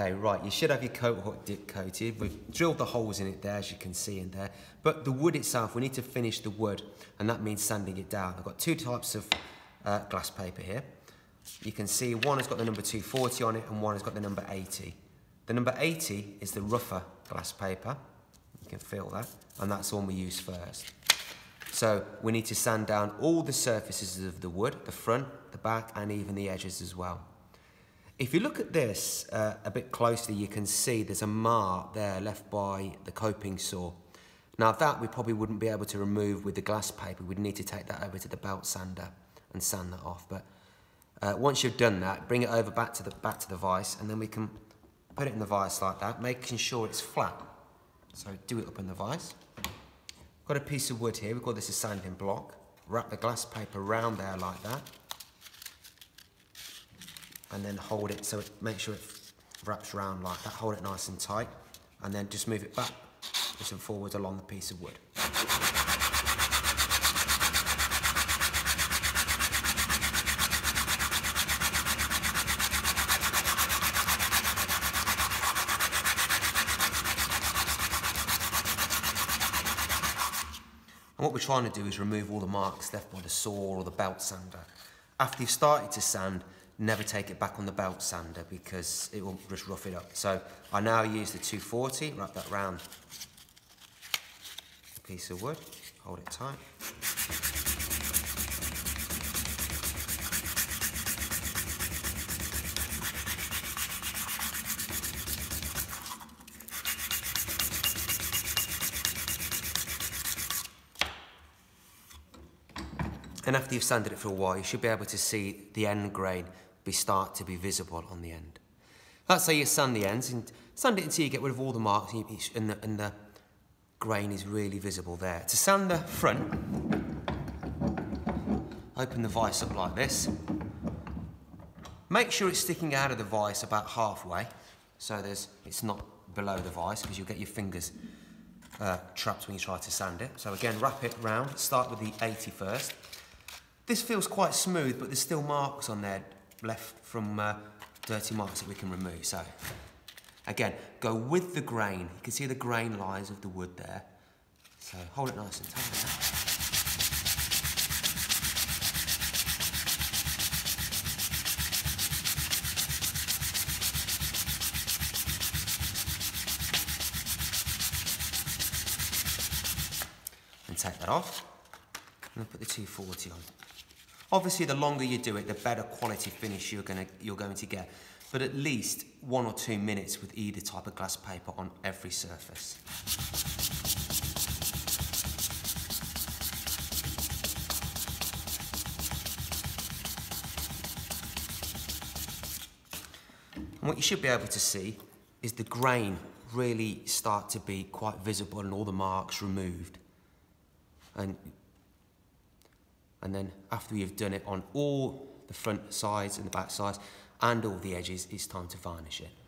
Okay, right, you should have your coat hot dip coated. We've drilled the holes in it there, as you can see in there. But the wood itself, we need to finish the wood, and that means sanding it down. I've got two types of uh, glass paper here. You can see one has got the number 240 on it, and one has got the number 80. The number 80 is the rougher glass paper. You can feel that, and that's one we use first. So we need to sand down all the surfaces of the wood, the front, the back, and even the edges as well. If you look at this uh, a bit closely, you can see there's a mark there left by the coping saw. Now that we probably wouldn't be able to remove with the glass paper. We'd need to take that over to the belt sander and sand that off. But uh, once you've done that, bring it over back to the back to the vise, and then we can put it in the vise like that, making sure it's flat. So do it up in the vise. Got a piece of wood here. We've got this a sanding block. Wrap the glass paper around there like that and then hold it so it make sure it wraps around like that. Hold it nice and tight and then just move it back and forwards along the piece of wood. And what we're trying to do is remove all the marks left by the saw or the belt sander. After you've started to sand, never take it back on the belt sander because it will just rough it up. So I now use the 240, wrap that round piece of wood, hold it tight. And after you've sanded it for a while, you should be able to see the end grain be start to be visible on the end. That's how you sand the ends, and sand it until you get rid of all the marks and, the, and the grain is really visible there. To sand the front, open the vise up like this. Make sure it's sticking out of the vise about halfway, so there's it's not below the vise because you'll get your fingers uh, trapped when you try to sand it. So again, wrap it round. Start with the 80 first. This feels quite smooth, but there's still marks on there left from uh, dirty marks that we can remove. So, again, go with the grain. You can see the grain lines of the wood there. So hold it nice and tight. and take that off and put the 240 on. Obviously, the longer you do it, the better quality finish you're, gonna, you're going to get. But at least one or two minutes with either type of glass paper on every surface. And what you should be able to see is the grain really start to be quite visible and all the marks removed. And and then after you've done it on all the front sides and the back sides and all the edges, it's time to varnish it.